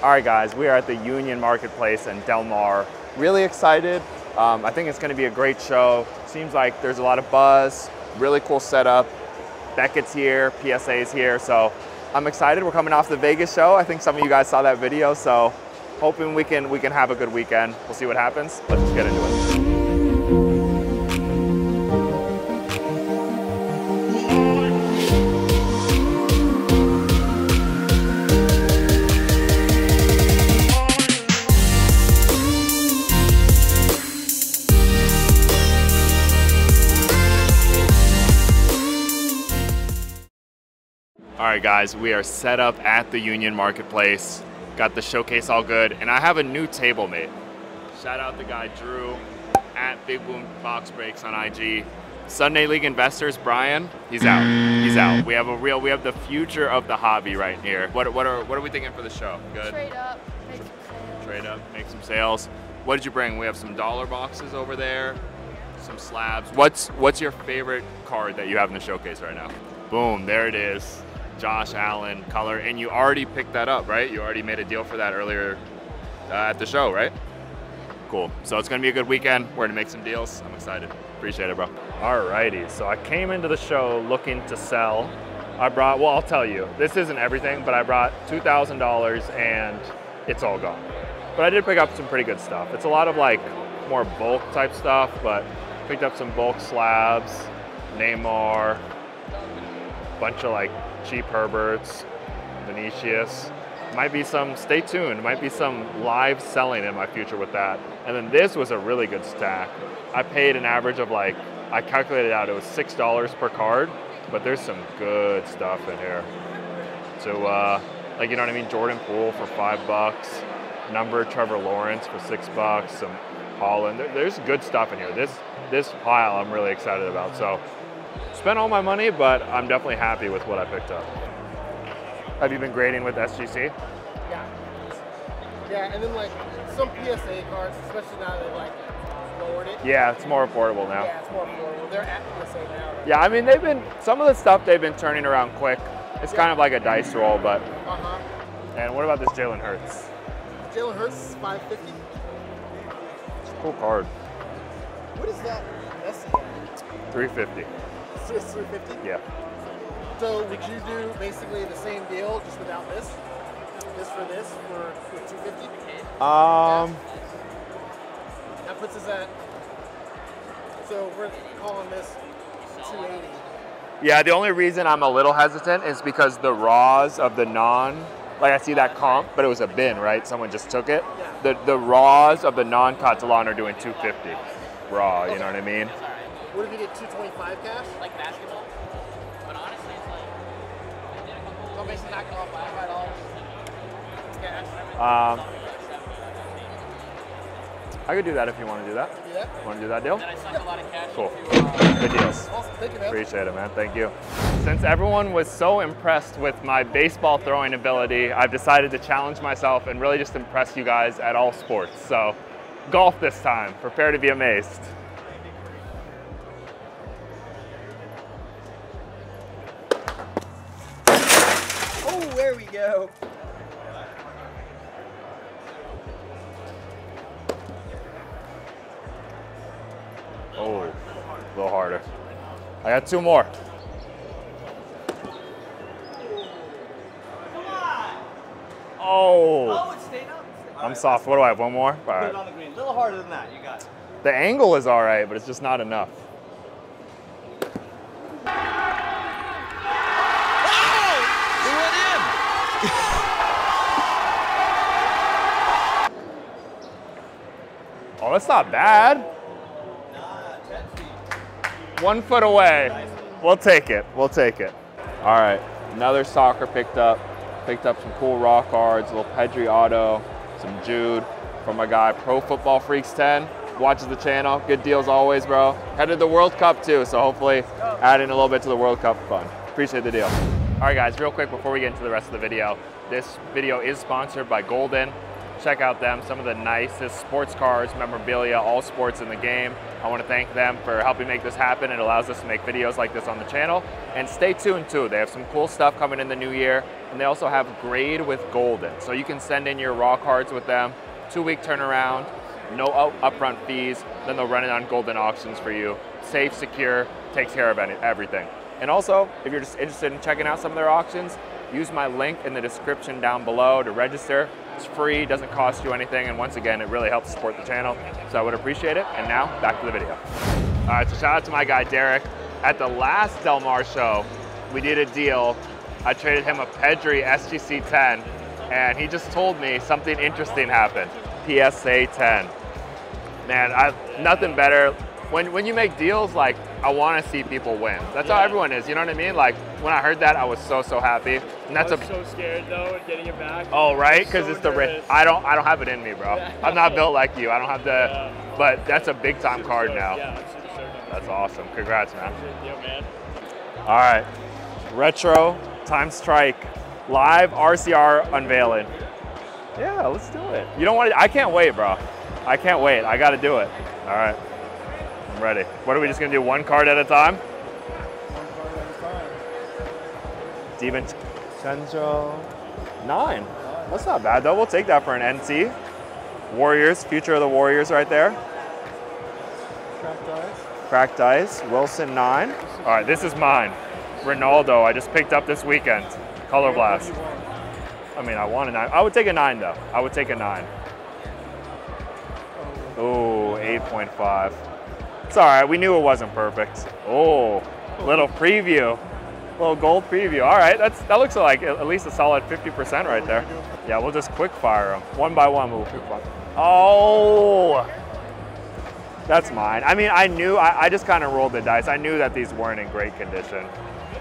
All right, guys, we are at the Union Marketplace in Del Mar. Really excited. Um, I think it's going to be a great show. Seems like there's a lot of buzz, really cool setup. Beckett's here, PSA's here, so I'm excited. We're coming off the Vegas show. I think some of you guys saw that video, so hoping we can we can have a good weekend. We'll see what happens. Let's just get into it. All right, guys, we are set up at the Union Marketplace. Got the showcase all good, and I have a new table mate. Shout out the guy Drew at Big Boom Box Breaks on IG. Sunday League investors, Brian, he's out. He's out. We have a real, we have the future of the hobby right here. What, what are, what are we thinking for the show? Good. Trade up, make some sales. Trade up, make some sales. What did you bring? We have some dollar boxes over there, some slabs. What's what's your favorite card that you have in the showcase right now? Boom, there it is. Josh Allen color, and you already picked that up, right? You already made a deal for that earlier uh, at the show, right? Cool. So it's gonna be a good weekend. We're gonna make some deals. I'm excited. Appreciate it, bro. Alrighty, so I came into the show looking to sell. I brought, well, I'll tell you, this isn't everything, but I brought $2,000 and it's all gone. But I did pick up some pretty good stuff. It's a lot of like more bulk type stuff, but picked up some bulk slabs, Neymar, bunch of like cheap Herberts, Vinícius. Might be some, stay tuned, might be some live selling in my future with that. And then this was a really good stack. I paid an average of like, I calculated out it was $6 per card, but there's some good stuff in here. So, uh, like, you know what I mean? Jordan Poole for five bucks, number Trevor Lawrence for six bucks, some Haaland. There, there's good stuff in here. This, this pile I'm really excited about. So, spent all my money, but I'm definitely happy with what I picked up. Have you been grading with SGC? Yeah. Yeah, and then like some PSA cards, especially now they've like lowered it. Yeah, it's more affordable now. Yeah, it's more affordable. They're at PSA now. Right? Yeah, I mean they've been some of the stuff they've been turning around quick. It's kind of like a dice roll, but. Uh huh. And what about this Jalen Hurts? Jalen Hurts, 550. It's a cool card. What is that? That's 350. It's 350. Yeah. So would you do basically the same deal just without this? This for this for, for 250? Um. That puts us at. So we're calling this 280. Yeah, the only reason I'm a little hesitant is because the raws of the non, like I see that comp, but it was a bin, right? Someone just took it. Yeah. The the raws of the non Catalan are doing 250 raw. You know what I mean? What if you did 225 cash? like basketball. But honestly, it's like I did a couple. So basically knocking off five dollars cash. Um, I could do that if you want to do that. Do that? Want to do that deal? Then I sunk a lot of cash Cool. into. Uh, Good deals. Awesome. Thank you, man. Appreciate it, man. Thank you. Since everyone was so impressed with my baseball throwing ability, I've decided to challenge myself and really just impress you guys at all sports. So, golf this time. Prepare to be amazed. Go. Oh, a little harder. I got two more. Oh, oh it stayed up. I'm soft. What do I have? One more? All Put it on the green. A little harder than that. You got it. The angle is all right, but it's just not enough. It went in. Oh, that's not bad. One foot away. We'll take it. We'll take it. All right. Another soccer picked up. Picked up some cool raw cards, a little Pedri auto, some Jude from my guy Pro Football Freaks 10. Watches the channel. Good deals always, bro. Headed the World Cup too, so hopefully adding a little bit to the World Cup fun. Appreciate the deal. All right, guys, real quick before we get into the rest of the video, this video is sponsored by Goldin. Check out them. Some of the nicest sports cars, memorabilia, all sports in the game. I want to thank them for helping make this happen. It allows us to make videos like this on the channel. And stay tuned too. They have some cool stuff coming in the new year. And they also have grade with Goldin. So you can send in your raw cards with them. Two week turnaround, no upfront fees. Then they'll run it on Goldin auctions for you. Safe, secure, takes care of everything. And also, if you're just interested in checking out some of their auctions, use my link in the description down below to register. It's free, doesn't cost you anything, and once again, it really helps support the channel, so I would appreciate it. And now, back to the video. All right, so shout out to my guy Derek. At the last Del Mar show, we did a deal. I traded him a Pedri SGC 10, and he just told me something interesting happened. PSA 10. Man, I, nothing better. When, when you make deals, like, I want to see people win. That's how everyone is, you know what I mean? Like, when I heard that, I was so, so happy. And that's I a was so scared though, of getting it back. Oh, right? Because So it's the risk. nervous. I don't. I don't have it in me, bro. I'm not built like you. I don't have the. Yeah. But that's a big time Super card now. Yeah, I'm super stoked. That's awesome. Congrats, man. Yeah, man. All right. Retro time strike live RCR unveiling. Yeah, let's do it. You don't want to? I can't wait, bro. I can't wait. I got to do it. All right. I'm ready. What are we just gonna do? One card at a time? DiVincenzo. Nine. That's not bad though. We'll take that for an NC. Warriors, future of the Warriors right there. Cracked eyes. Cracked ice. Wilson nine. All right, this is mine. Ronaldo. I just picked up this weekend. Color blast. I mean, I want a nine. I would take a nine though. I would take a nine. Ooh, 8.5. It's all right. We knew it wasn't perfect. Oh, little preview. Little gold preview. All right, that's that looks like at least a solid 50% right there. Yeah, we'll just quick fire them. One by one, we'll quick fire. Oh, that's mine. I mean, I knew, I, I just kind of rolled the dice. I knew that these weren't in great condition.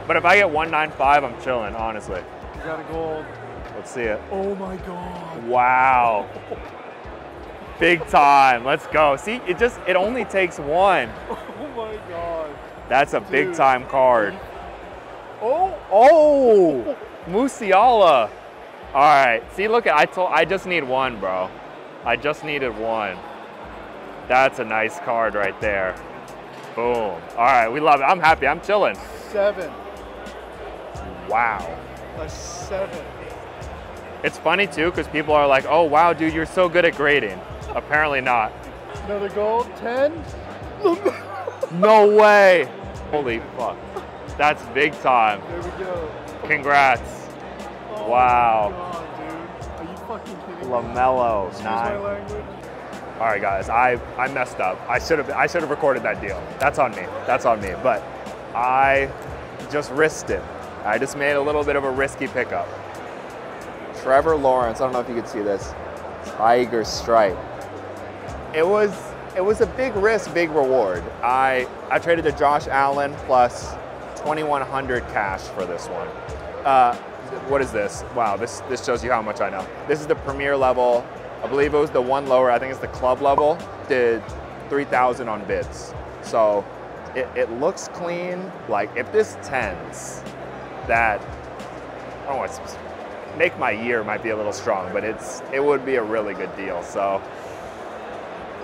But if I get 195, I'm chilling, honestly. You got a gold. Let's see it. Oh my god. Wow. Big time. Let's go. See, it just, it only takes one. Oh my god. That's a big time card. Oh. Oh, Musiala. All right. See, look at, I told, I just need one, bro. I just needed one. That's a nice card right there. Boom. All right, we love it. I'm happy. I'm chilling. Seven. Wow. A seven. It's funny too, because people are like, oh, wow, dude, you're so good at grading. Apparently not. Another gold. Ten. No way. Holy fuck. That's big time. There we go. Congrats. Oh Wow. My god, dude. Are you fucking kidding? LaMelo, Excuse nine. All right, guys, I, I messed up. I should have I should have recorded that deal. That's on me. That's on me. But I just risked it. I just made a little bit of a risky pickup. Trevor Lawrence. I don't know if you could see this. Tiger stripe. It was it was a big risk, big reward. I I traded to Josh Allen plus 2100 cash for this one. Uh, what is this? Wow, this this shows you how much I know. This is the premier level. I believe it was the one lower. I think it's the club level. Did 3,000 on bids. So it, it looks clean. Like if this tens, that I don't want to make my year might be a little strong, but it's it would be a really good deal. So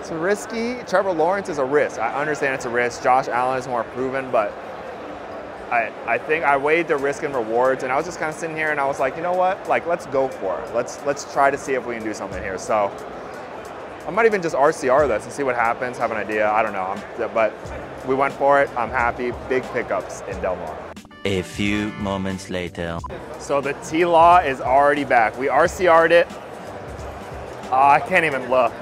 it's risky. Trevor Lawrence is a risk. I understand it's a risk. Josh Allen is more proven, but I, I think I weighed the risk and rewards, and I was just kind of sitting here, and I was like, you know what? Like, let's go for it. Let's let's try to see if we can do something here. So I might even just RCR this and see what happens. Have an idea. I don't know. I'm, but we went for it. I'm happy. Big pickups in Del Mar. A few moments later. So the T Law is already back. We RCR'd it. Ah, I can't even look.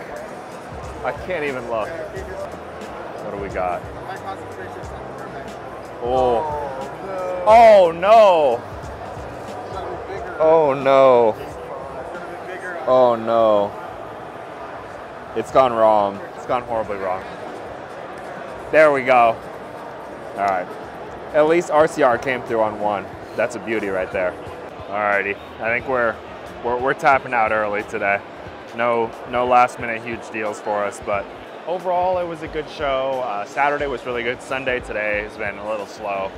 I can't even look. What do we got? Oh. Oh no. Oh no. Oh no. It's gone wrong. It's gone horribly wrong. There we go. All right. At least RCR came through on one. That's a beauty right there. Alrighty. I think we're, we're we're tapping out early today. No no last minute huge deals for us, but overall it was a good show. Uh, Saturday was really good. Sunday today has been a little slow.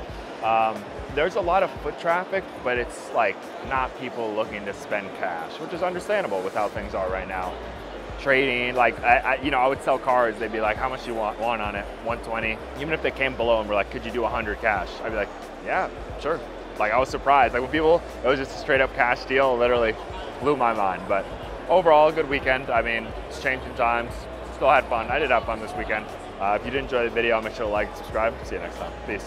Um, there's a lot of foot traffic, but it's like not people looking to spend cash, which is understandable with how things are right now. Trading, like I, I you know, I would sell cars. They'd be like, "How much do you want? Want on it? 120." Even if they came below and were like, "Could you do 100 cash?" I'd be like, "Yeah, sure." Like I was surprised. Like when people, it was just a straight up cash deal. Literally blew my mind. But overall, good weekend. I mean, it's changing times. Still had fun. I did have fun this weekend. Uh, if you did enjoy the video, make sure to like and subscribe. See you next time. Peace.